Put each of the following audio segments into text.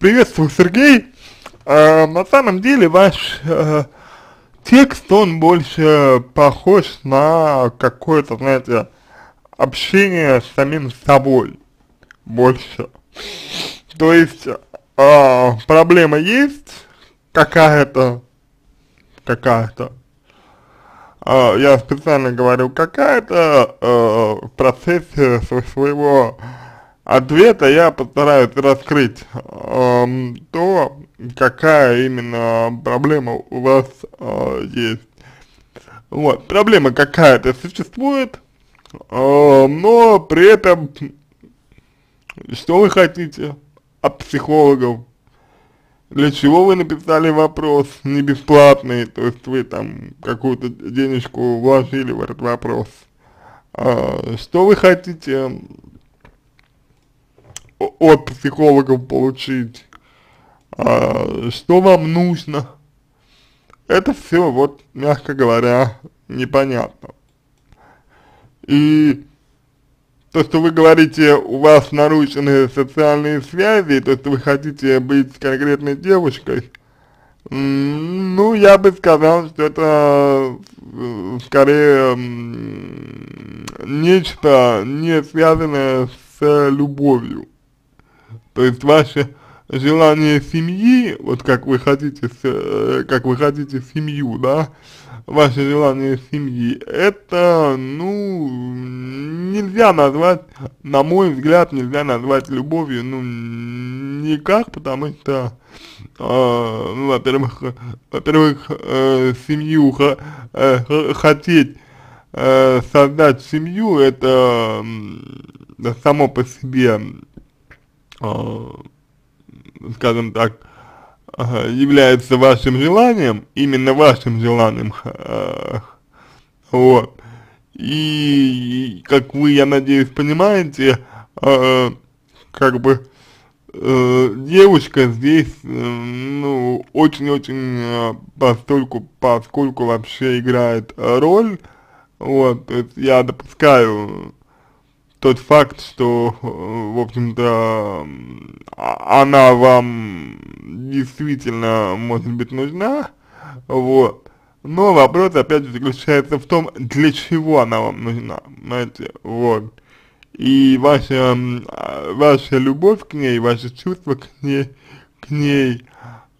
Приветствую, Сергей. Э, на самом деле ваш э, текст, он больше похож на какое-то, знаете, общение с самим собой. Больше. То есть, э, проблема есть какая-то, какая-то. Э, я специально говорю какая-то э, в процессе своего ответа я постараюсь раскрыть э, то, какая именно проблема у вас э, есть. Вот, проблема какая-то существует, э, но при этом, что вы хотите от психологов, для чего вы написали вопрос не бесплатный, то есть вы там какую-то денежку вложили в этот вопрос, э, что вы хотите от психологов получить, а, что вам нужно. Это все, вот, мягко говоря, непонятно. И то, что вы говорите, у вас нарушены социальные связи, то, что вы хотите быть конкретной девушкой, ну, я бы сказал, что это э, скорее нечто не связанное с любовью. То есть ваше желание семьи, вот как вы хотите, э, как вы хотите семью, да, ваше желание семьи, это, ну, нельзя назвать, на мой взгляд, нельзя назвать любовью, ну, никак, потому что, э, ну, во-первых, во-первых, э, семью э, хотеть э, создать семью, это э, само по себе скажем так, является вашим желанием, именно вашим желанием, э, вот, и, как вы, я надеюсь, понимаете, э, как бы, девушка здесь, ну, очень-очень постольку, поскольку вообще играет роль, вот, то есть я допускаю тот факт, что, э, в общем-то, а, она вам действительно может быть нужна, вот, но вопрос опять же заключается в том, для чего она вам нужна, знаете, вот, и ваша, ваша любовь к ней, ваши чувства к ней, к ней,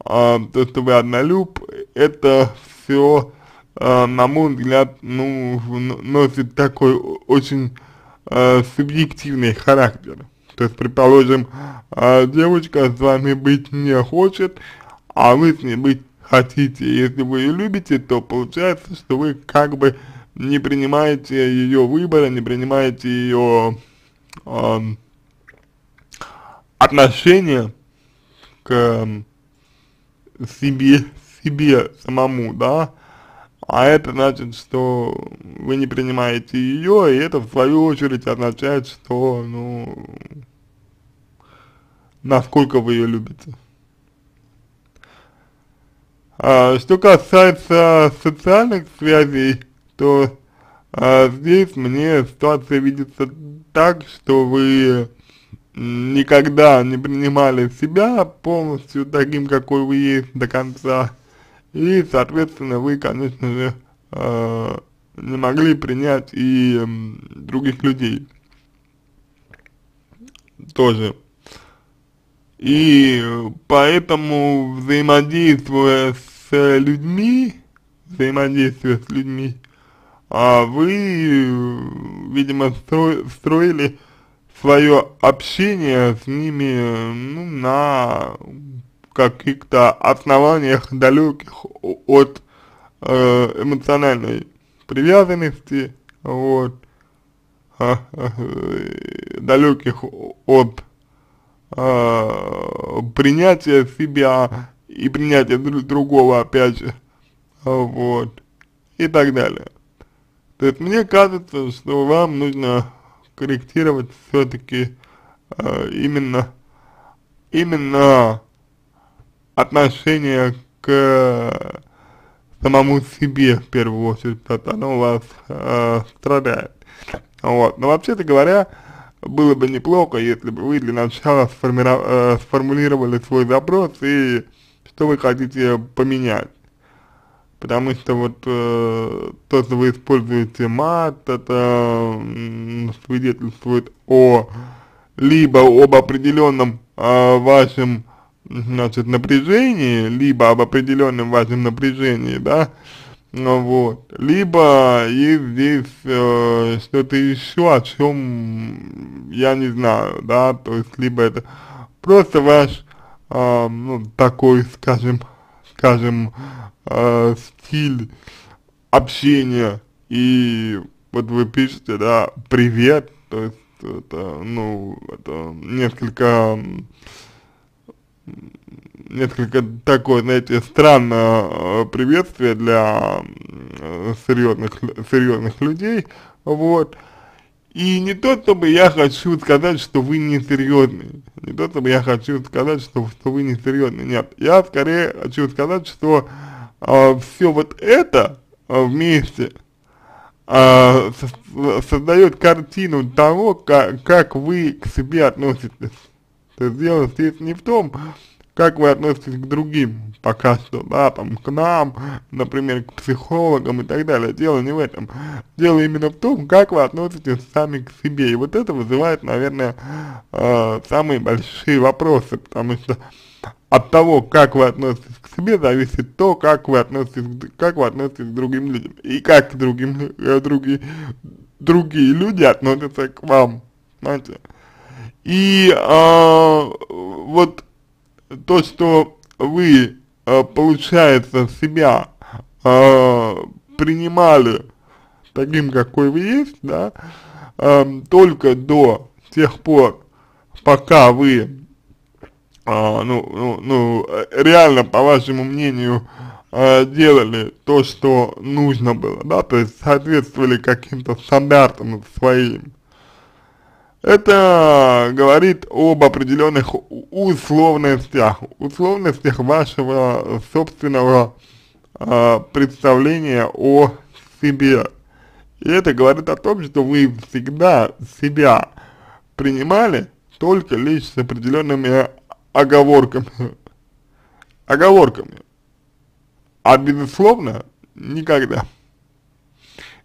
а, то, что вы однолюб, это все, а, на мой взгляд, ну, носит такой очень э, субъективный характер. То есть, предположим, э, девочка с вами быть не хочет, а вы с ней быть хотите. Если вы ее любите, то получается, что вы как бы не принимаете ее выбора, не принимаете ее э, отношения к себе, себе самому, да, а это значит, что вы не принимаете ее, и это в свою очередь означает, что, ну, насколько вы ее любите. А, что касается социальных связей, то а, здесь мне ситуация видится так, что вы никогда не принимали себя полностью таким, какой вы есть до конца, и, соответственно, вы, конечно же, э, не могли принять и э, других людей тоже. И поэтому взаимодействуя с людьми, взаимодействуя с людьми, а вы, видимо, стро строили свое общение с ними ну, на каких-то основаниях далеких от э, эмоциональной привязанности, вот, э, э, далеких от э, принятия себя и принятия другого, опять же, вот, и так далее. То есть мне кажется, что вам нужно корректировать все-таки э, именно, именно отношение к самому себе в первую очередь, оно у вас э, страдает. Вот. Но вообще-то говоря, было бы неплохо, если бы вы для начала э, сформулировали свой запрос и что вы хотите поменять. Потому что вот э, то, что вы используете мат, это э, свидетельствует о либо об определенном э, вашем значит, напряжении, либо об определенном вашем напряжении, да, ну вот, либо есть здесь э, что-то еще, о чем я не знаю, да, то есть, либо это просто ваш, э, ну, такой, скажем, скажем, э, стиль общения, и вот вы пишете, да, привет, то есть, это, ну, это несколько несколько такое, знаете, странное э, приветствие для серьезных, серьезных людей, вот. И не то, чтобы я хочу сказать, что вы не серьезный, не то, чтобы я хочу сказать, что, что вы не серьезный, нет. Я скорее хочу сказать, что э, все вот это э, вместе э, создает картину того, как, как вы к себе относитесь. То есть дело здесь не в том, как вы относитесь к другим пока что, да, там, к нам, например, к психологам и так далее. Дело не в этом. Дело именно в том, как вы относитесь сами к себе. И вот это вызывает, наверное, э, самые большие вопросы, потому что от того, как вы относитесь к себе, зависит то, как вы относитесь, как вы относитесь к другим людям. И как другим, э, другие, другие люди относятся к вам, знаете. И э, вот то, что вы, э, получается, себя э, принимали таким, какой вы есть, да, э, только до тех пор, пока вы, э, ну, ну, ну, реально, по вашему мнению, э, делали то, что нужно было, да, то есть соответствовали каким-то стандартам своим, это говорит об определенных условностях, условностях вашего собственного э, представления о себе. И это говорит о том, что вы всегда себя принимали только лишь с определенными оговорками. Оговорками. А безусловно, никогда.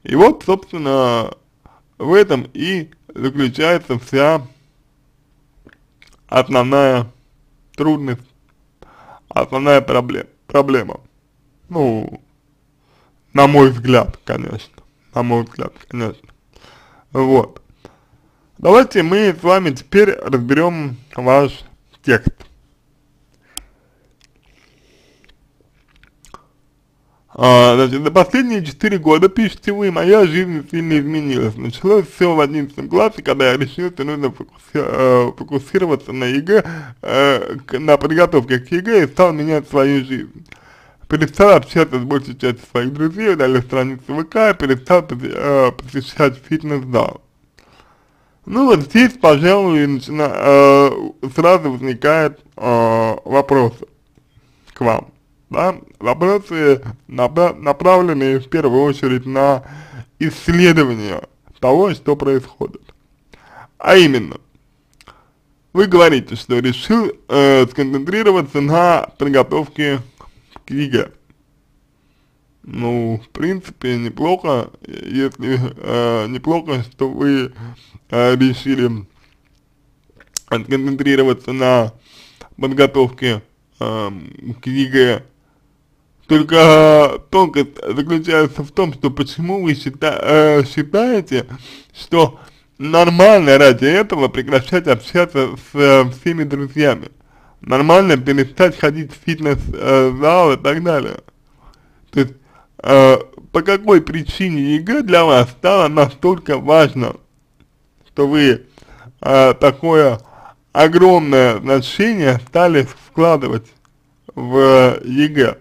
И вот, собственно, в этом и заключается вся основная трудность, основная проблема, проблема. Ну, на мой взгляд, конечно, на мой взгляд, конечно. Вот. Давайте мы с вами теперь разберем ваш текст. А, значит, за последние четыре года, пишите вы, моя жизнь сильно изменилась. Началось все в одиннадцатом классе, когда я решил, что нужно э, фокусироваться на ЕГЭ, э, на подготовке к ЕГЭ и стал менять свою жизнь. Перестал общаться с большей частью своих друзей, удалил страницу ВК, перестал э, посещать фитнес-зал. Ну вот здесь, пожалуй, начина, сразу возникает вопрос к вам да, вопросы направлены в первую очередь на исследование того, что происходит. А именно, вы говорите, что решил э, сконцентрироваться на подготовке к. Ну, в принципе, неплохо, если э, неплохо, что вы э, решили сконцентрироваться на подготовке э, к только тонкость заключается в том, что почему вы счита, э, считаете, что нормально ради этого прекращать общаться с э, всеми друзьями. Нормально перестать ходить в фитнес-зал э, и так далее. То есть, э, по какой причине ЕГЭ для вас стало настолько важно, что вы э, такое огромное значение стали вкладывать в ЕГЭ.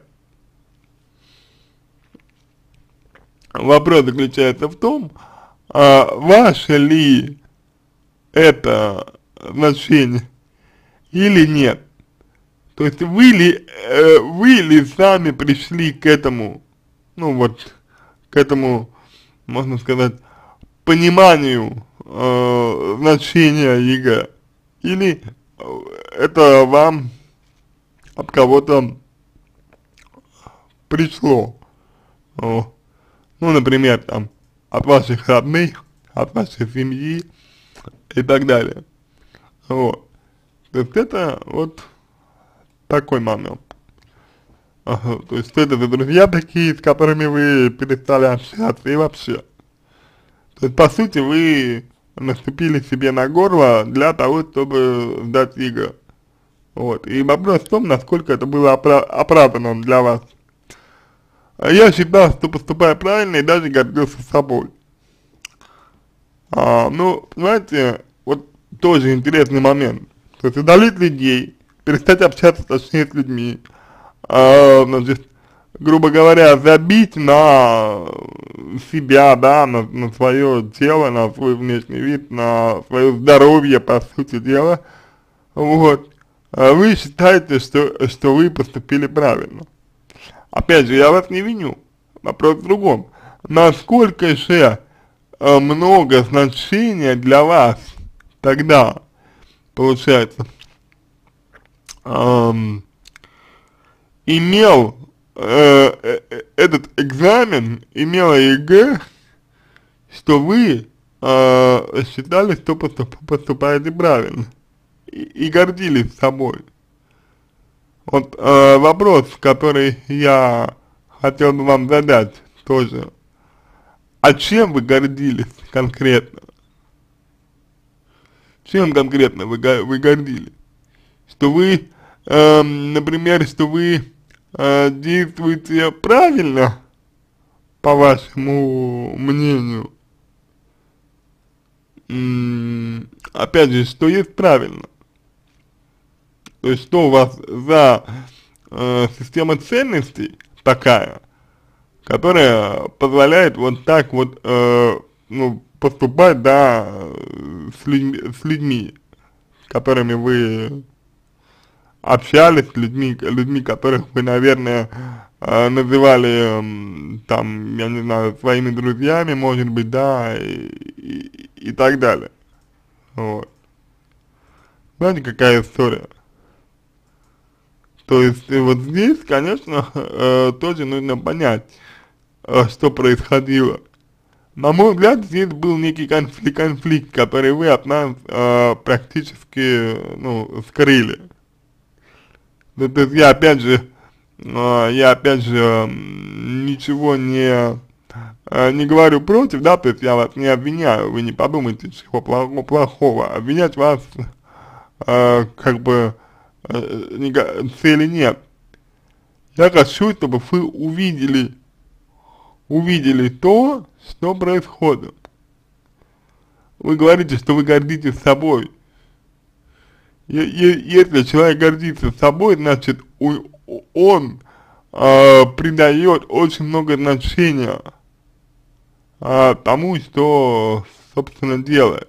Вопрос заключается в том, а, ваше ли это значение или нет. То есть вы ли, э, вы ли сами пришли к этому, ну вот, к этому, можно сказать, пониманию э, значение ЕГЭ, или это вам от кого-то пришло, ну, например, там, от ваших родных, от вашей семьи и так далее, вот, то есть это вот такой момент. Ага, то есть это за друзья такие, с которыми вы перестали общаться и вообще. То есть, по сути, вы наступили себе на горло для того, чтобы сдать ЕГЭ. Вот. И вопрос в том, насколько это было опра оправдано для вас. А я считал, что поступая правильно и даже гордился собой. А, ну, понимаете, вот тоже интересный момент. То есть удалить людей, перестать общаться точнее с людьми, а, значит, грубо говоря, забить на себя, да, на, на свое тело, на свой внешний вид, на свое здоровье, по сути дела, вот, а вы считаете, что, что вы поступили правильно. Опять же, я вас не виню, вопрос в другом. Насколько же э, много значения для вас тогда, получается, эм, имел э, э, этот экзамен, имела ЕГЭ, что вы э, считали, что поступ, поступаете правильно и, и гордились собой. Вот э, вопрос, который я хотел бы вам задать тоже. А чем вы гордились конкретно? Чем конкретно вы, вы гордились? Что вы, э, например, что вы э, действуете правильно, по вашему мнению? М опять же, что есть правильно? То есть, что у вас за э, система ценностей такая, которая позволяет вот так вот, э, ну, поступать, да, с людьми, с людьми, которыми вы общались с людьми, людьми, которых вы, наверное, э, называли, э, там, я не знаю, своими друзьями, может быть, да, и, и, и так далее. Вот. Знаете, какая история? То есть, вот здесь, конечно, э, тоже нужно понять, э, что происходило. На мой взгляд, здесь был некий конфликт, конфликт который вы от нас э, практически, ну, скрыли. Ну, то есть я опять же, э, я опять же ничего не, э, не говорю против, да, то есть я вас не обвиняю, вы не подумайте чего плохого, плохого. Обвинять вас, э, как бы, э, цели нет. Я хочу, чтобы вы увидели, увидели то, что происходит. Вы говорите, что вы гордитесь собой. Если человек гордится собой, значит он э, придает очень много значения э, тому, что, собственно, делает.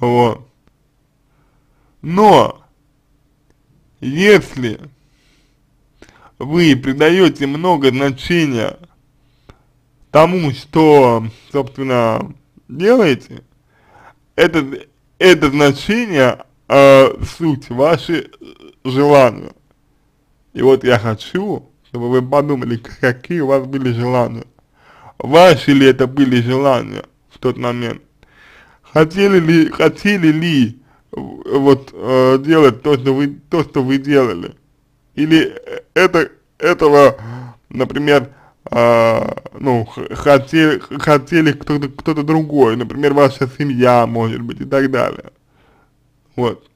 Вот. Но, если вы придаете много значения тому, что, собственно, делаете, это, это значение э, суть, ваши желания. И вот я хочу, чтобы вы подумали, какие у вас были желания. Ваши ли это были желания в тот момент? Хотели ли, хотели ли вот э, делать то, что вы, то, что вы делали? Или это, этого, например, э, ну, хотели, хотели кто-то кто, -то, другой, например, ваша семья, может быть, и так далее. Вот.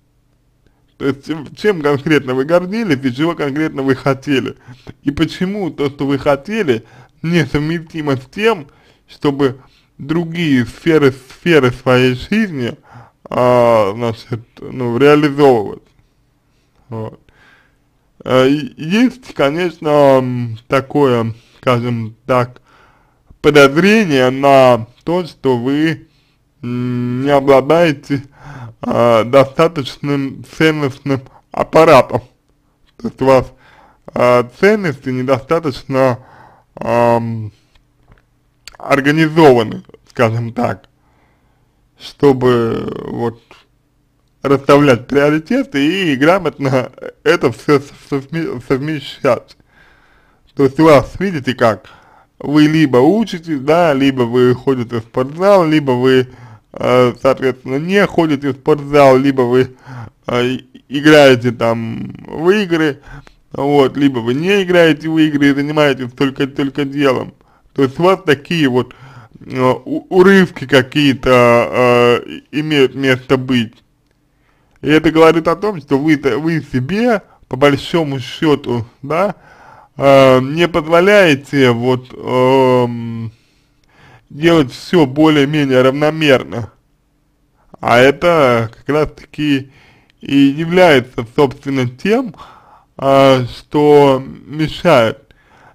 То есть, чем конкретно вы гордились и чего конкретно вы хотели. И почему то, что вы хотели, несовместимо с тем, чтобы другие сферы, сферы своей жизни, а, значит, ну, реализовывать. Вот. А, есть, конечно, такое, скажем так, подозрение на то, что вы не обладаете э, достаточным ценностным аппаратом. То есть у вас э, ценности недостаточно э, организованы, скажем так. Чтобы вот расставлять приоритеты и грамотно это все совмещать. То есть у вас, видите как, вы либо учитесь, да, либо вы ходите в спортзал, либо вы, э, соответственно, не ходите в спортзал, либо вы э, играете там в игры, вот, либо вы не играете в игры и занимаетесь только, только делом. То есть у вас такие вот э, урывки какие-то э, имеют место быть. И это говорит о том, что вы, вы себе, по большому счету, да, э, не позволяете вот э, делать все более-менее равномерно. А это как раз таки и является, собственно, тем, э, что мешает.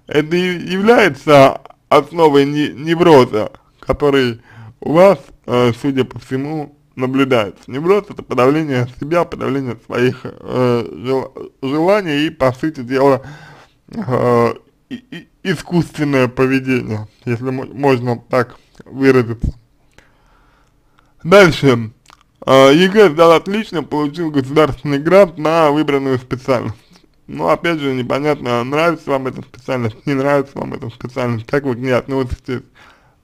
Это является основой невроза, который у вас, э, судя по всему, наблюдается. Невроз это подавление себя, подавление своих э, жел желаний и, по сути дела, э, и, искусственное поведение, если можно так выразиться. Дальше. Э, ЕГЭ сдал отлично, получил государственный грант на выбранную специальность. Но опять же непонятно, нравится вам эта специальность, не нравится вам эта специальность, как вы к ней относитесь,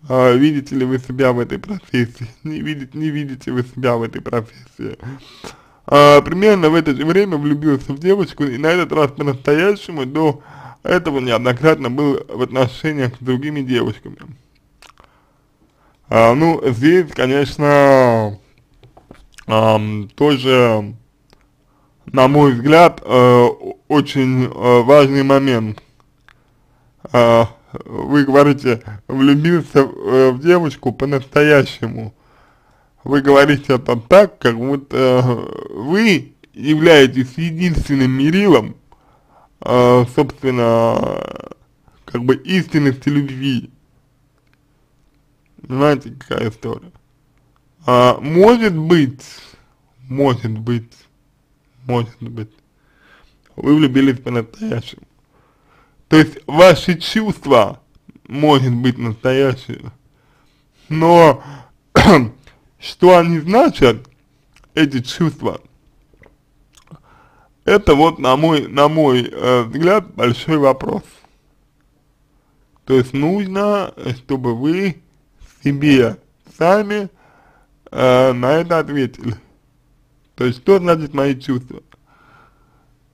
э, видите ли вы себя в этой профессии, не видите, не видите вы себя в этой профессии. Э, примерно в это же время влюбился в девочку, и на этот раз по-настоящему до этого неоднократно был в отношениях с другими девочками. А, ну, здесь, конечно, а, тоже на мой взгляд, э, очень э, важный момент. Э, вы говорите, влюбился э, в девочку по-настоящему. Вы говорите это так, как будто э, вы являетесь единственным мерилом, э, собственно, как бы истинности любви. Знаете, какая история? А, может быть, может быть, может быть. Вы влюбились по-настоящему. То есть ваши чувства, может быть, настоящие. Но что они значат, эти чувства, это вот на мой, на мой э, взгляд большой вопрос. То есть нужно, чтобы вы себе сами э, на это ответили. То есть, что значит мои чувства?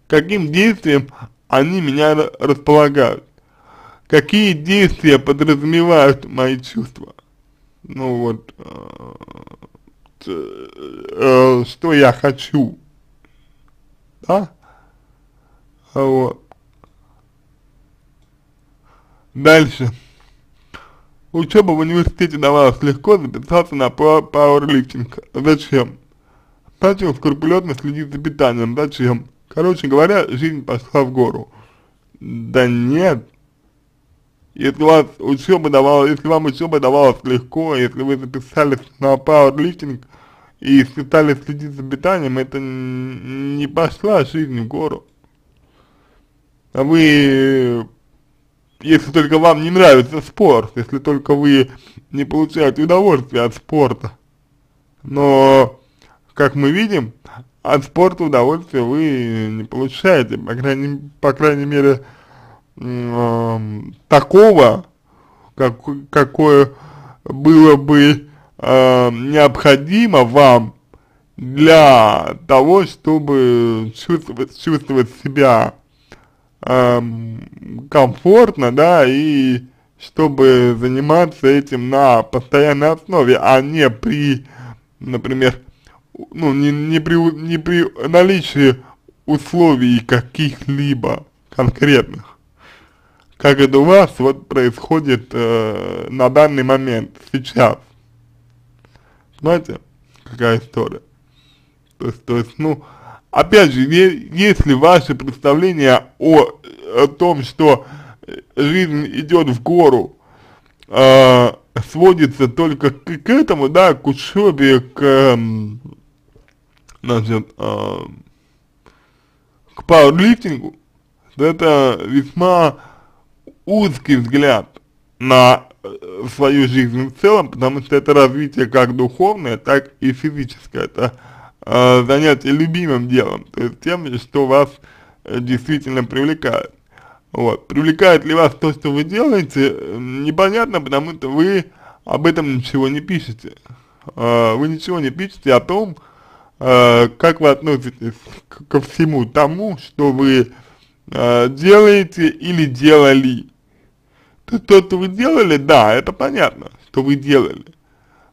Каким действием они меня располагают? Какие действия подразумевают мои чувства? Ну вот, э, э, что я хочу, да? Вот. Дальше. Учеба в университете давалась легко, записаться на пауэрлифтинг. Зачем? Начал скрупулезно следить за питанием. Зачем? Короче говоря, жизнь пошла в гору. Да нет. Если вас учеба давала, если вам учеба давалась легко, если вы записались на пауэрлифтинг и стали следить за питанием, это не пошла жизнь в гору. А вы, если только вам не нравится спорт, если только вы не получаете удовольствие от спорта, но как мы видим, от спорта удовольствия вы не получаете, по крайней, по крайней мере, э, такого, как, какое было бы э, необходимо вам для того, чтобы чувствовать, чувствовать себя э, комфортно, да, и чтобы заниматься этим на постоянной основе, а не при, например, ну, не, не, при, не при наличии условий каких-либо конкретных, как это у вас вот происходит э, на данный момент, сейчас. Знаете, какая история? То есть, то есть, ну, опять же, если ваше представление о, о том, что жизнь идет в гору, э, сводится только к, к этому, да, к учебе, к, э, значит, э, к пауэрлифтингу, то это весьма узкий взгляд на свою жизнь в целом, потому что это развитие как духовное, так и физическое, это э, занятие любимым делом, то есть тем, что вас э, действительно привлекает. Вот. Привлекает ли вас то, что вы делаете, непонятно, потому что вы об этом ничего не пишете. Э, вы ничего не пишете о том, э, как вы относитесь ко всему тому, что вы э, делаете или делали. То, то, что вы делали, да, это понятно, что вы делали.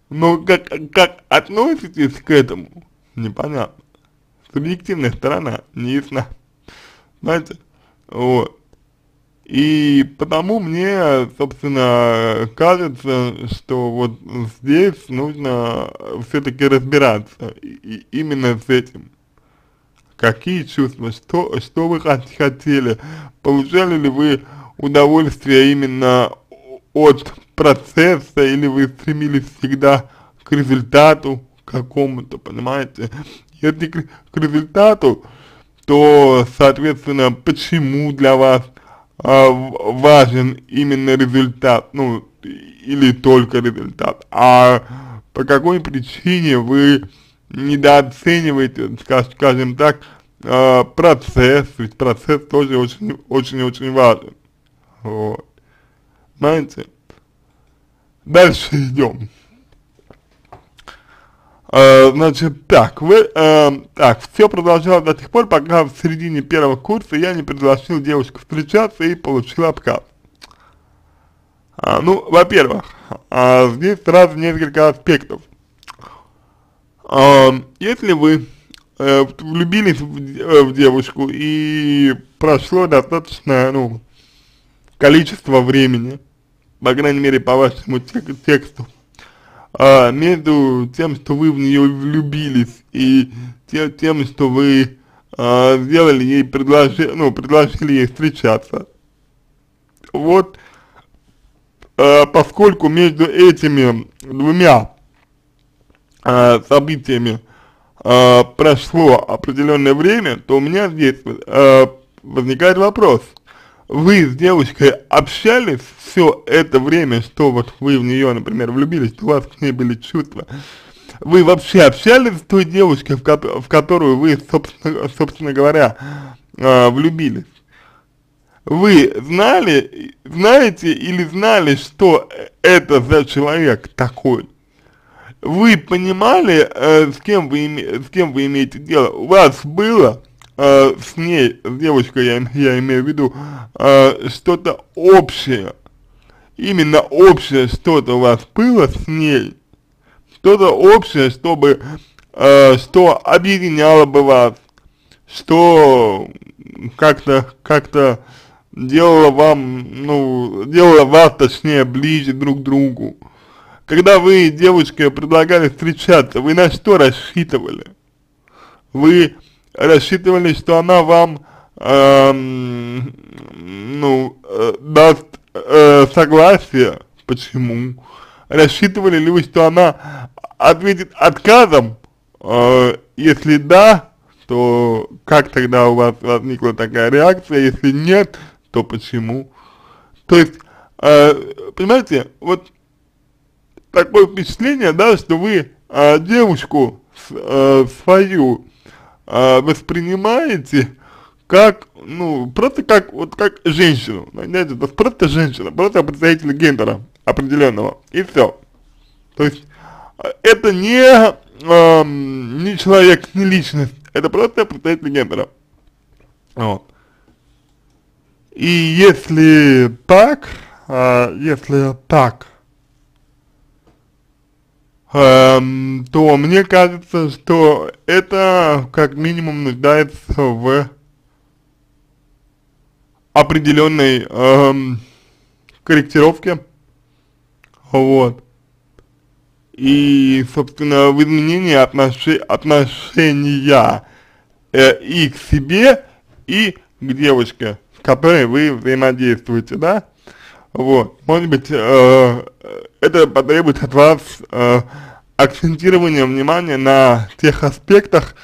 Но как, как относитесь к этому, непонятно. Субъективная сторона не ясна. Знаете? Вот. И потому мне, собственно, кажется, что вот здесь нужно все-таки разбираться и, именно с этим. Какие чувства, что, что вы хотели, получали ли вы удовольствие именно от процесса, или вы стремились всегда к результату какому-то, понимаете? Если к, к результату, то, соответственно, почему для вас а, важен именно результат, ну, или только результат, а по какой причине вы недооцениваете, скажем так, э, процесс, ведь процесс тоже очень-очень важен. Вот. Знаете? Дальше идем. Uh, значит, так, вы, uh, так, все продолжалось до тех пор, пока в середине первого курса я не пригласил девушку встречаться и получил отказ. Uh, ну, во-первых, uh, здесь сразу несколько аспектов. Uh, если вы uh, влюбились в, в девушку и прошло достаточно, ну, количество времени, по крайней мере, по вашему тексту, а, между тем, что вы в нее влюбились, и тем, тем что вы а, сделали ей предложение, ну, предложили ей встречаться. Вот, а, поскольку между этими двумя а, событиями а, прошло определенное время, то у меня здесь а, возникает вопрос – вы с девушкой общались все это время, что вот вы в нее, например, влюбились, у вас к ней были чувства, вы вообще общались с той девушкой, в, ко в которую вы, собственно, собственно говоря, э, влюбились? Вы знали, знаете или знали, что это за человек такой? Вы понимали, э, с, кем вы с кем вы имеете дело? У вас было э, с ней, с девочкой я, я имею в виду, э, что-то общее, именно общее что-то у вас было с ней, что-то общее, чтобы, э, что объединяло бы вас, что как-то, как-то делало вам, ну, делало вас, точнее, ближе друг к другу. Когда вы, девочка, предлагали встречаться, вы на что рассчитывали? Вы рассчитывали, что она вам, э, ну, э, даст э, согласие, почему? Рассчитывали ли вы, что она ответит отказом? Э, если да, то как тогда у вас возникла такая реакция? Если нет, то почему? То есть, э, понимаете, вот такое впечатление, да, что вы э, девушку э, свою э, воспринимаете как, ну, просто как, вот как женщину, знаете, то просто женщина, просто представитель гендера определенного, и все. То есть, а, это не, э, не человек, не личность, это просто представитель гендера. Вот. И если так, э, если так, эм, то мне кажется, что это как минимум нуждается в определенной эм, корректировке, вот, и, собственно, в изменении отноши отношения э, и к себе, и к девочке, с которой вы взаимодействуете, да, вот, может быть, э, это потребует от вас э, акцентирования внимания на тех аспектах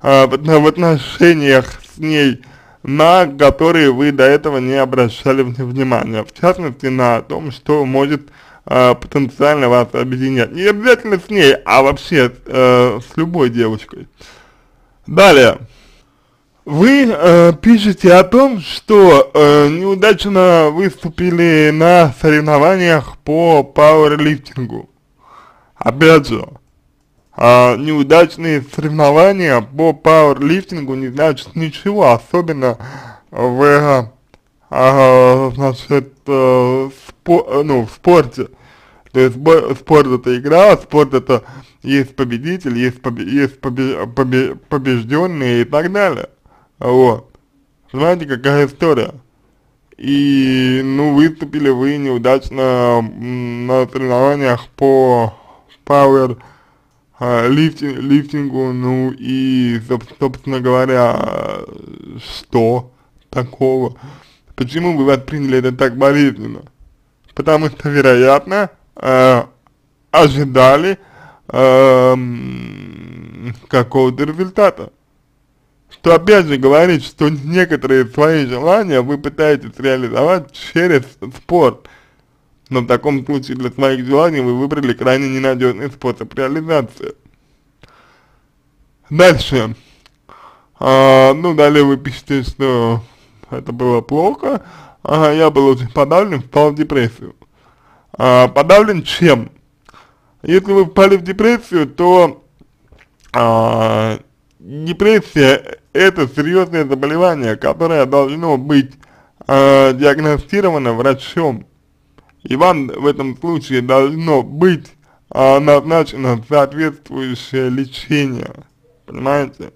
э, в отношениях с ней, на которые вы до этого не обращали внимания, в частности на том, что может э, потенциально вас объединять. Не обязательно с ней, а вообще э, с любой девочкой. Далее. Вы э, пишете о том, что э, неудачно выступили на соревнованиях по пауэрлифтингу. Опять же, э, неудачные соревнования по пауэрлифтингу не значит ничего, особенно в, э, значит, э, спо, ну, в спорте. То есть спорт это игра, спорт это есть победитель, есть, побе есть побе побежденные и так далее. Вот. Знаете, какая история? И, ну, выступили вы неудачно на соревнованиях по а, лифтинг, лифтингу, ну и, собственно говоря, что такого? Почему вы восприняли это так болезненно? Потому что, вероятно, э, ожидали э, какого-то результата что опять же говорит, что некоторые свои желания вы пытаетесь реализовать через спорт. Но в таком случае для своих желаний вы выбрали крайне ненадежный способ реализации. Дальше. А, ну, далее вы пишете, что это было плохо. Ага, я был очень подавлен, впал в депрессию. А, подавлен чем? Если вы впали в депрессию, то а, депрессия это серьезное заболевание, которое должно быть э, диагностировано врачом. И вам в этом случае должно быть э, назначено соответствующее лечение. Понимаете?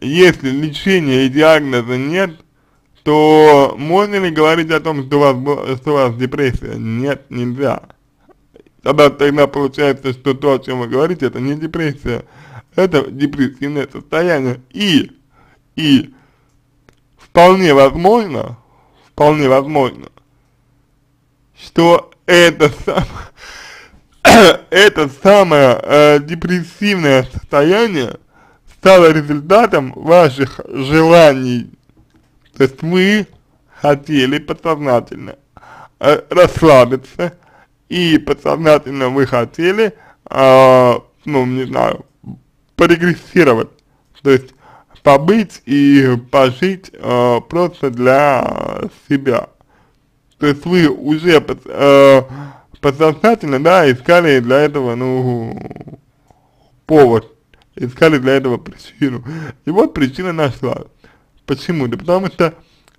Если лечения и диагноза нет, то можно ли говорить о том, что у вас, что у вас депрессия? Нет, нельзя. Тогда, тогда получается, что то, о чем вы говорите, это не депрессия, это депрессивное состояние. И и вполне возможно, вполне возможно, что это, сам, это самое э, депрессивное состояние стало результатом ваших желаний. То есть вы хотели подсознательно э, расслабиться, и подсознательно вы хотели, э, ну, не знаю, порегрессировать. То есть побыть и пожить э, просто для себя. То есть вы уже э, подсознательно, да, искали для этого, ну, повод, искали для этого причину. И вот причина нашла. Почему? Да потому что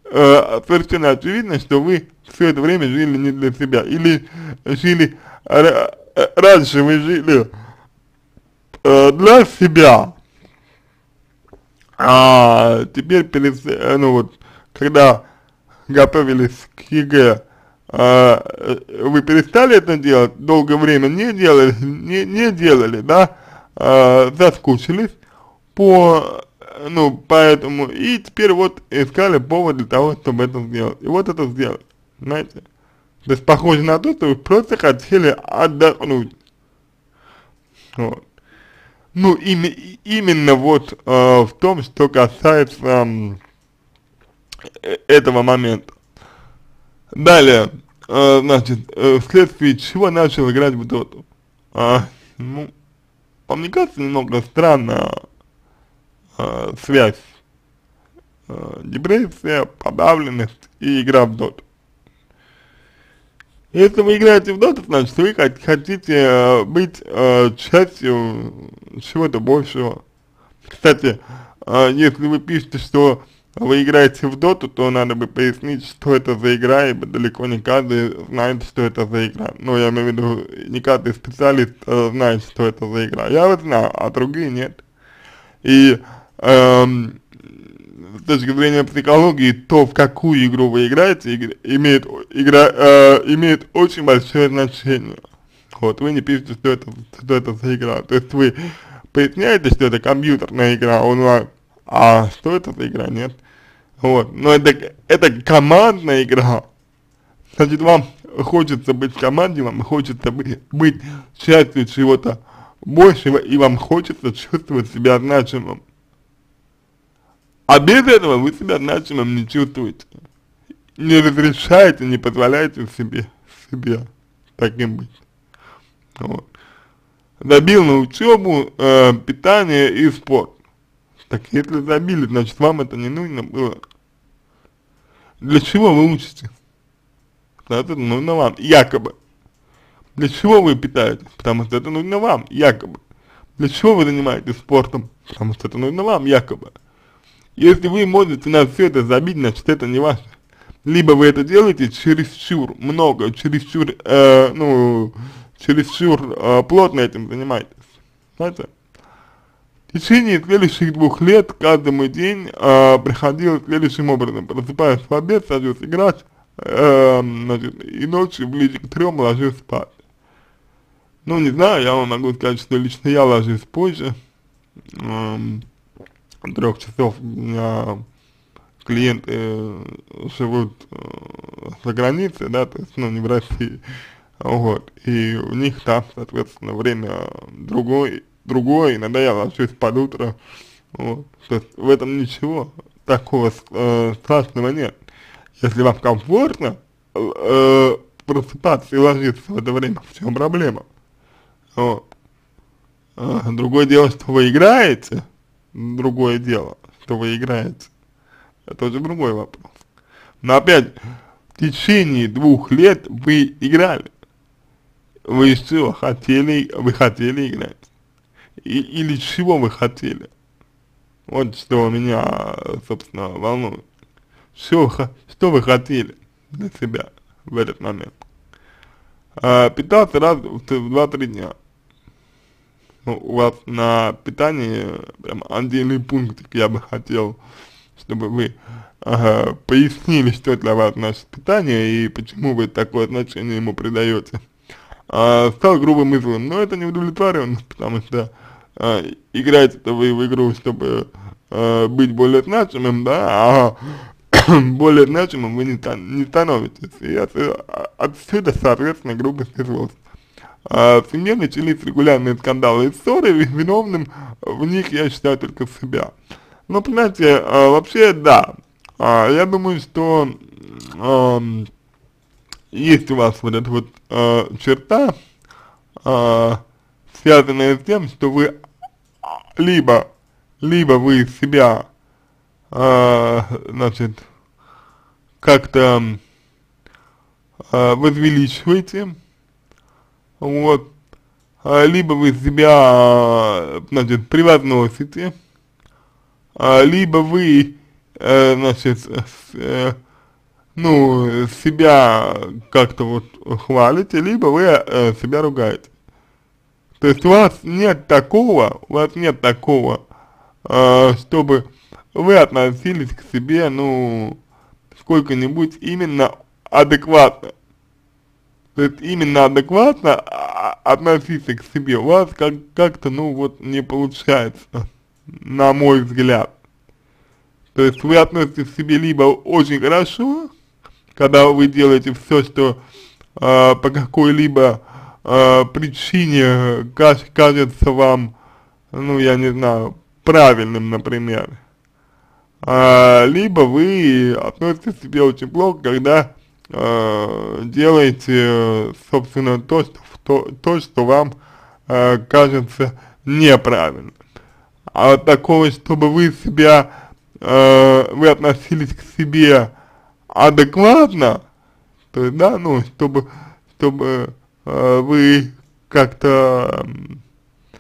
э, совершенно очевидно, что вы все это время жили не для себя. Или жили, раньше вы жили э, для себя, а теперь, перед, ну вот, когда готовились к ЕГЭ, а, вы перестали это делать, долгое время не делали, не, не делали, да, а, заскучились по, ну, поэтому, и теперь вот искали повод для того, чтобы это сделать. И вот это сделать, знаете. То есть похоже на то, что вы просто хотели отдохнуть. Вот. Ну, им, именно вот э, в том, что касается э, этого момента. Далее, э, значит, э, вследствие чего начал играть в доту. А, ну, по мне кажется, немного странная э, связь. Э, депрессия, подавленность и игра в доту. Если вы играете в доту, значит вы хотите э, быть э, частью чего-то большего. Кстати, э, если вы пишете, что вы играете в доту, то надо бы пояснить, что это за игра, ибо далеко не каждый знает, что это за игра. Ну, я имею в виду, не каждый специалист знает, что это за игра. Я вот знаю, а другие нет. И эм, с точки зрения психологии, то, в какую игру вы играете, имеет, игра, э, имеет очень большое значение. Вот, вы не пишете, что это, что это за игра. То есть вы поясняете, что это компьютерная игра онлайн, а что это за игра, нет. Вот, но это, это командная игра. Значит, вам хочется быть в команде, вам хочется быть, быть частью чего-то большего, и вам хочется чувствовать себя значимым. А без этого вы себя значимым не чувствуете. Не разрешаете, не позволяете себе, себе таким быть. Вот. Забил на учебу, э, питание и спорт. Так если забили, значит вам это не нужно было. Для чего вы учитесь? Это нужно вам, якобы. Для чего вы питаетесь? Потому что это нужно вам, якобы. Для чего вы занимаетесь спортом? Потому что это нужно вам, якобы. Если вы можете на все это забить, значит это не ваше. Либо вы это делаете чересчур много, чересчур, э, ну, чересчур э, плотно этим занимаетесь. Знаете? В течение следующих двух лет каждый мой день э, приходил следующим образом. Просыпаюсь в обед, сажусь играть, э, значит, и ночью ближе к трем ложусь спать. Ну, не знаю, я вам могу сказать, что лично я ложусь позже, э, трех часов у меня клиенты э, живут э, за границей, да, то есть, ну, не в России, вот, и у них там, соответственно, время другое, другое, иногда я ложусь под утро, вот, то есть в этом ничего такого э, страшного нет. Если вам комфортно э, просыпаться и ложиться в это время, в чем проблема? Вот. А, другое дело, что вы играете, другое дело, что вы играете, это уже другой вопрос. Но опять, в течение двух лет вы играли, вы что, хотели, вы хотели играть? И, или чего вы хотели? Вот что меня, собственно, волнует. Что, что вы хотели для себя в этот момент? А, питаться раз в 2-3 дня. Ну, у вас на питании прям отдельный пунктик я бы хотел, чтобы вы ага, пояснили, что для вас наше питание и почему вы такое отношение ему придаете. А, стал грубым излом, но это не удовлетворенность, потому что а, играете-то вы в игру, чтобы а, быть более значимым, да, а более значимым вы не, не становитесь, и это, отсюда, соответственно, грубость и злость. А, в семье начались регулярные скандалы и ссоры, виновным в них я считаю только себя. Но, понимаете, а, вообще, да, а, я думаю, что а, есть у вас вот эта вот черта, связанная с тем, что вы либо, либо вы себя, значит, как-то э, возвеличиваете, вот, либо вы себя, значит, превозносите, либо вы, э, значит, с, ну, себя как-то вот хвалите, либо вы э, себя ругаете. То есть у вас нет такого, у вас нет такого, э, чтобы вы относились к себе, ну, сколько-нибудь именно адекватно. То есть именно адекватно а, относиться к себе у вас как-то, как ну, вот не получается, на мой взгляд. То есть вы относитесь к себе либо очень хорошо, когда вы делаете все, что э, по какой-либо э, причине кажется вам, ну, я не знаю, правильным, например. А, либо вы относитесь к себе очень плохо, когда э, делаете, собственно, то, что, то, то, что вам э, кажется неправильным. А такого, чтобы вы себя, э, вы относились к себе адекватно, то есть, да, ну, чтобы, чтобы э, вы как-то э,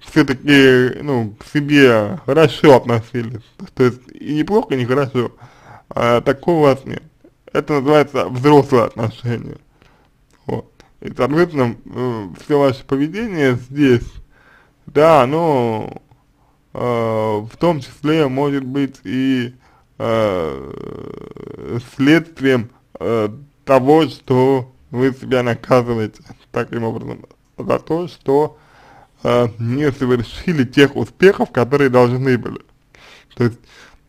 все-таки, ну, к себе хорошо относились, то есть и неплохо, и не хорошо, а такого у вас нет. Это называется взрослые отношения. Вот. И, соответственно, все ваше поведение здесь, да, оно э, в том числе может быть и э, следствием э, того, что вы себя наказываете таким образом, за то, что э, не совершили тех успехов, которые должны были. То есть,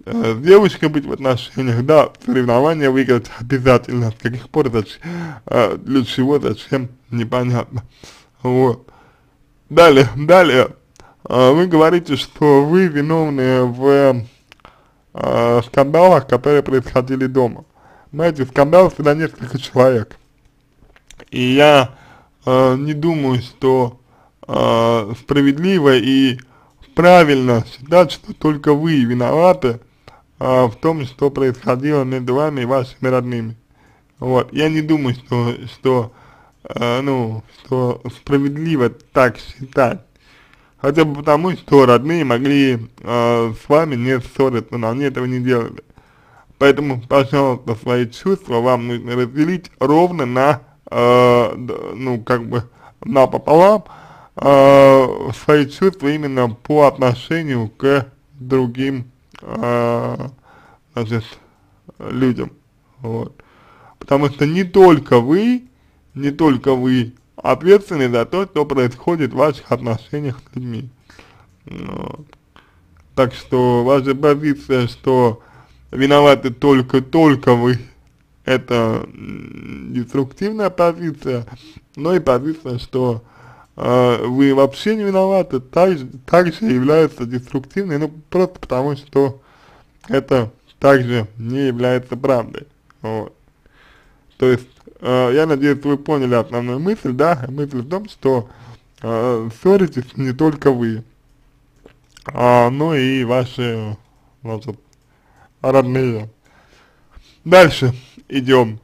э, с девочкой быть в отношениях, да, соревнования выиграть обязательно, с каких пор, зачем, э, для чего, зачем, непонятно. Вот. Далее, далее, э, вы говорите, что вы виновны в э, скандалах, которые происходили дома. Знаете, скандал всегда несколько человек. И я э, не думаю, что э, справедливо и правильно считать, что только вы виноваты э, в том, что происходило между вами и вашими родными. Вот, я не думаю, что, что, э, ну, что справедливо так считать. Хотя бы потому, что родные могли э, с вами не ссориться, но они этого не делали. Поэтому, пожалуйста, свои чувства вам нужно разделить ровно на, э, ну, как бы, напополам, э, свои чувства именно по отношению к другим, э, значит, людям, вот. Потому что не только вы, не только вы ответственны за то, что происходит в ваших отношениях с людьми. Вот. Так что ваша позиция, что виноваты только-только вы, это деструктивная позиция, но и позиция, что вы вообще не виноваты, также, также является деструктивной, ну просто потому, что это также не является правдой. Вот. То есть, э, я надеюсь, вы поняли основную мысль, да, мысль в том, что э, ссоритесь не только вы, а, но и ваши, значит, родные. Дальше идем.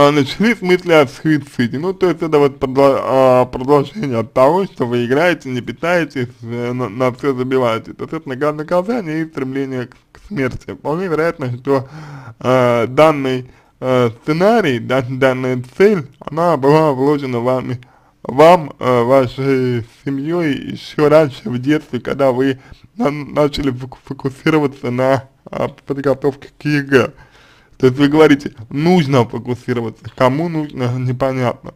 А, начались мысли о суициде. Ну, то есть это вот а, продолжение от того, что вы играете, не питаетесь, э, на, на все забиваете. То есть это наказание и стремление к, к смерти. Вполне вероятно, что э, данный э, сценарий, да, данная цель, она была вложена вами, вам, э, вашей семьей еще раньше в детстве, когда вы на, начали фокусироваться на э, подготовке к ЕГЭ. То есть вы говорите, нужно фокусироваться, кому нужно, непонятно.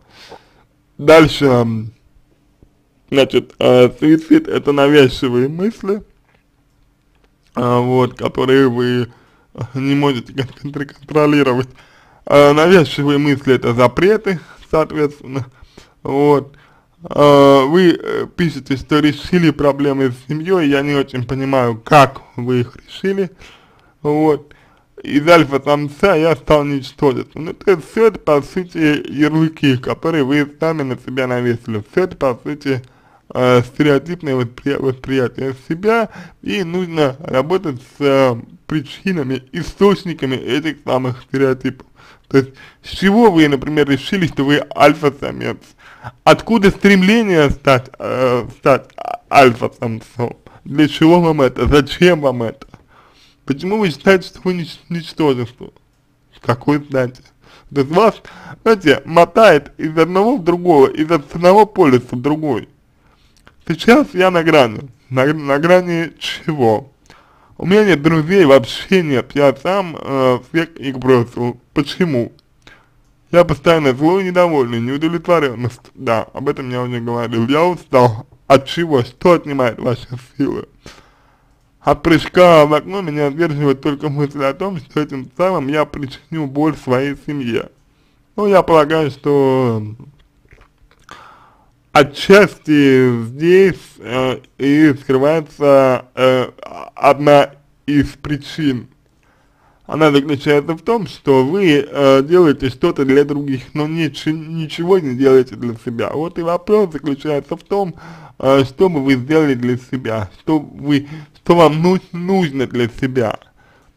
Дальше, значит, э, суицид это навязчивые мысли, э, вот, которые вы не можете контролировать. Э, навязчивые мысли это запреты, соответственно, вот. Э, вы э, пишете, что решили проблемы с семьей, я не очень понимаю, как вы их решили, вот. Из альфа-самца я стал ничтожеством. Ну, то есть все это, по сути, ярлыки, которые вы сами на себя навесили. Все это, по сути, э, стереотипное воспри восприятие себя, и нужно работать с э, причинами, источниками этих самых стереотипов. То есть, с чего вы, например, решили, что вы альфа-самец? Откуда стремление стать, э, стать альфа-самцом? Для чего вам это? Зачем вам это? Почему вы считаете, что вы нич ничтожество? С какой стати? То есть вас, знаете, мотает из одного в другого, из одного полюса в другой. Сейчас я на грани. На, на грани чего? У меня нет друзей, вообще нет. Я сам э, всех их бросил. Почему? Я постоянно злой, недовольный, неудовлетворенный. Да, об этом я уже говорил. Я устал. От чего? Что отнимает ваши силы? От прыжка в окно меня сдерживает только мысль о том, что этим самым я причиню боль своей семье. Ну, я полагаю, что отчасти здесь э, и скрывается э, одна из причин. Она заключается в том, что вы э, делаете что-то для других, но не, ничего не делаете для себя. Вот и вопрос заключается в том, э, что бы вы сделали для себя, что вы, что вам ну, нужно для себя.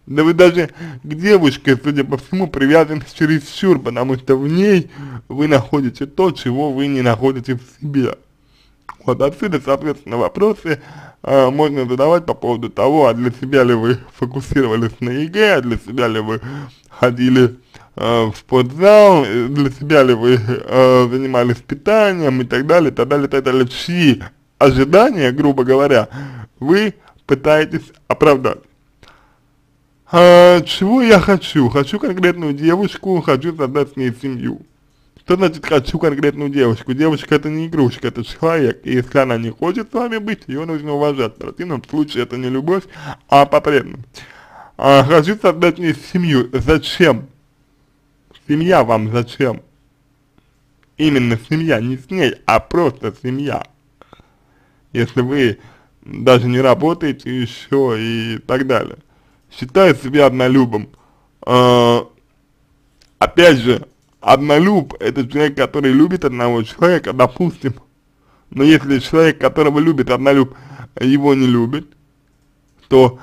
Да вы даже к девушке, судя по всему, привязаны чересчур, потому что в ней вы находите то, чего вы не находите в себе. Вот отсюда, соответственно, вопросы э, можно задавать по поводу того, а для себя ли вы фокусировались на ЕГЭ, а для себя ли вы ходили э, в спортзал, для себя ли вы э, занимались питанием и так далее, так далее, так далее, чьи ожидания, грубо говоря, вы пытаетесь оправдать. А, чего я хочу? Хочу конкретную девушку, хочу создать с ней семью. Что значит хочу конкретную девушку? Девушка это не игрушка, это человек. И если она не хочет с вами быть, ее нужно уважать. В противном случае это не любовь, а потребность. А, хочу создать с ней семью. Зачем? Семья вам зачем? Именно семья, не с ней, а просто семья. Если вы даже не работаете еще и так далее считает себя однолюбом. Э, опять же, однолюб это человек, который любит одного человека, допустим, но если человек, которого любит однолюб, его не любит, то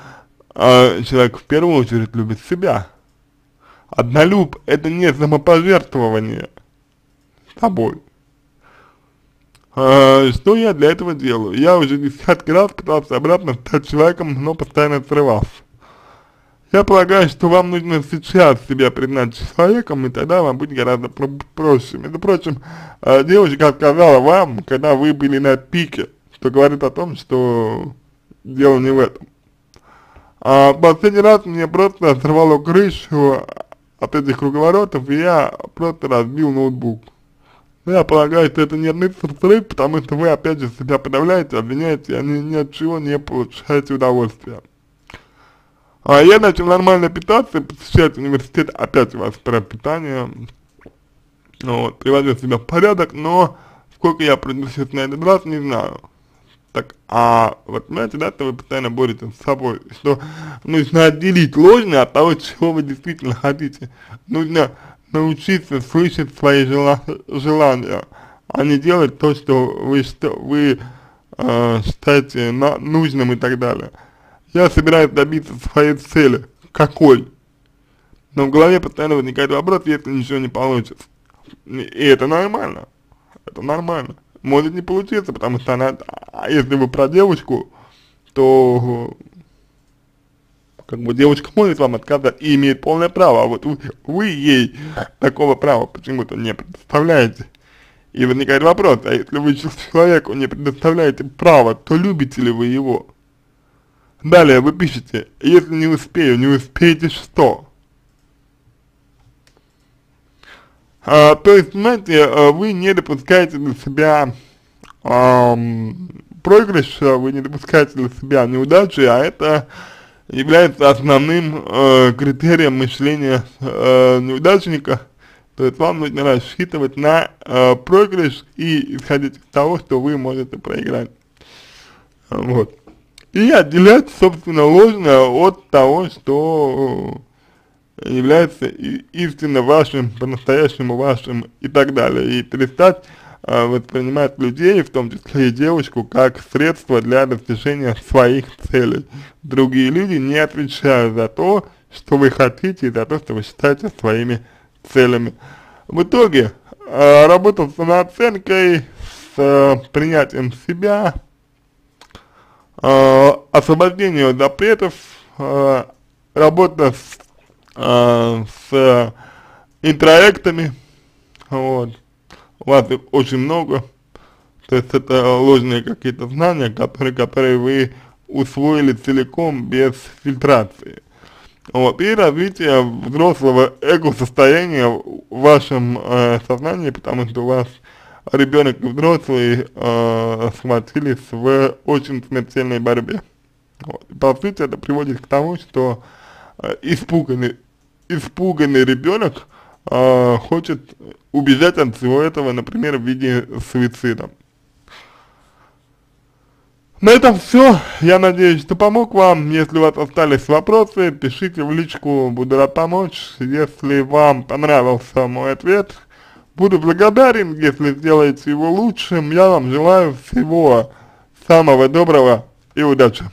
э, человек в первую очередь любит себя. Однолюб это не самопожертвование собой. А, что я для этого делаю? Я уже десятки раз пытался обратно стать человеком, но постоянно срывался. Я полагаю, что вам нужно сейчас себя признать человеком, и тогда вам будет гораздо про проще. Между прочим, э, девушка сказала вам, когда вы были на пике, что говорит о том, что дело не в этом. А последний раз мне просто сорвало крышу от этих круговоротов, и я просто разбил ноутбук. Я полагаю, что это нервный срыв, потому что вы опять же себя подавляете, обвиняете, а ни, ни от чего не получаете удовольствия. А я начал нормально питаться, посещать университет, опять у вас про питание, вот, приводил себя в порядок, но сколько я продержусь на этот раз, не знаю. Так, а вот понимаете, да, что вы постоянно боретесь с собой, что нужно отделить ложное от того, чего вы действительно хотите. Нужно научиться слышать свои жела желания, а не делать то, что вы, что вы э, считаете на нужным и так далее я собираюсь добиться своей цели. Какой? Но в голове постоянно возникает вопрос, если ничего не получится. И это нормально. Это нормально. Может не получиться, потому что она, а если вы про девочку, то как бы девочка может вам отказать и имеет полное право, а вот вы, вы ей такого права почему-то не предоставляете. И возникает вопрос, а если вы человеку не предоставляете право, то любите ли вы его? Далее вы пишете, если не успею, не успеете что? А, то есть, знаете, а, вы не допускаете для себя эм, проигрыша, вы не допускаете для себя неудачи, а это является основным э, критерием мышления э, неудачника. То есть вам нужно рассчитывать на э, проигрыш и исходить из того, что вы можете проиграть. Вот и отделять, собственно, ложное от того, что является истинно вашим, по-настоящему вашим и так далее, и перестать э, воспринимать людей, в том числе и девушку, как средство для достижения своих целей. Другие люди не отвечают за то, что вы хотите, и за то, что вы считаете своими целями. В итоге, э, работа с самооценкой, с э, принятием себя, э, освобождение от запретов, э, работа с, с интроектами, вот, у вас их очень много, то есть это ложные какие-то знания, которые, которые вы усвоили целиком без фильтрации. Вот, и развитие взрослого эго-состояния в вашем э, сознании, потому что у вас ребенок и взрослый э, схватились в очень смертельной борьбе. Вот. По сути, это приводит к тому, что э, испуганный, испуганный ребенок э, хочет убежать от всего этого, например, в виде суицида. На этом все. Я надеюсь, что помог вам. Если у вас остались вопросы, пишите в личку, буду рад помочь. Если вам понравился мой ответ, Буду благодарен, если сделаете его лучшим. Я вам желаю всего самого доброго и удачи.